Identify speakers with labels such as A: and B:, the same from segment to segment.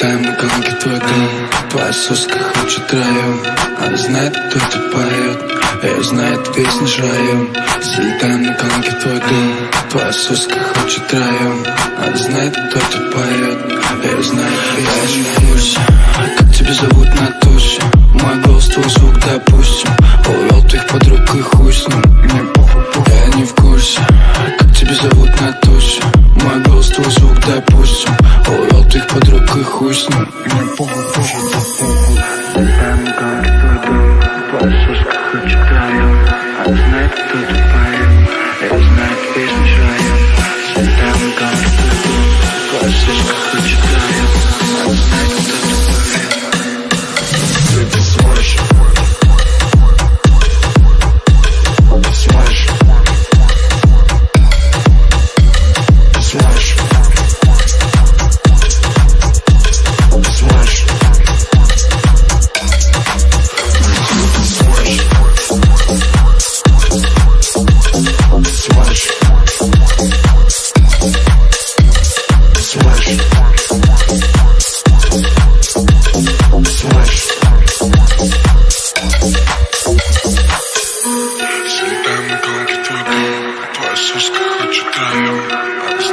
A: Слетаем на колонке твой дом Твоя соска хочет район Она знает, кто это поет. Я знаю эту песню с раем Слетаем на колонке твой дом Твоя соска хочет район Она знает, кто это поет. Я знаю эту песню Я не в курсе Как тебя зовут на тусе Мой голос, твой звук, допустим. Увел твоих подруг и хуй с ним. Я не в курсе. Как Тебе зовут Натуша Мой голос твой звук, допустим. Увел ты их под рукой, хуй с ним. Не помню, боже,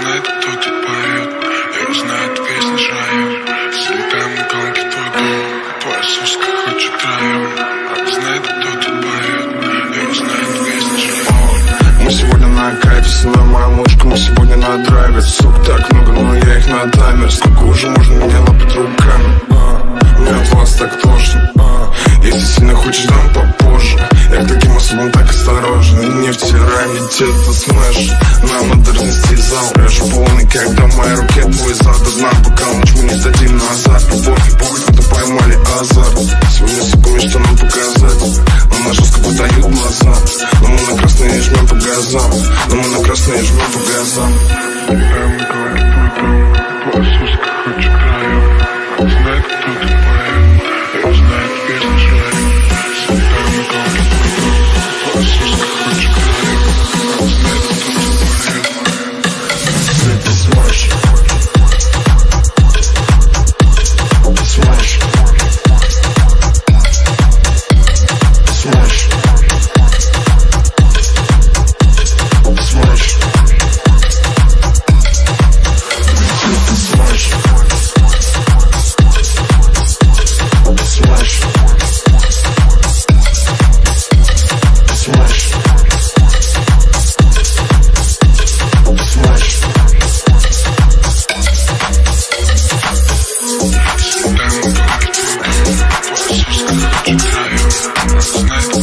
A: знает, кто ты поет Я знаю эту песню с раем Слетаем на колонке твой дом Твоя соска хочет район Она знает, кто ты поет Я эту песню с раем
B: Мы сегодня на кайфе, целуя мою мочку Мы сегодня на драйве. Сук так много, но я их на таймер. Сколько уже можно меня лапать руками? А, Мне от вас так это смеш На модерности зал Рэш полный, когда в моей руке твой зад. Одна пока ночь мы не дадим назад. Любовь и боль, когда поймали азарт. Сегодня сука что нам показать? На жестко подают глаза. Но мы на красные жмем по газам Но мы на красные жмем по газам
A: Nice.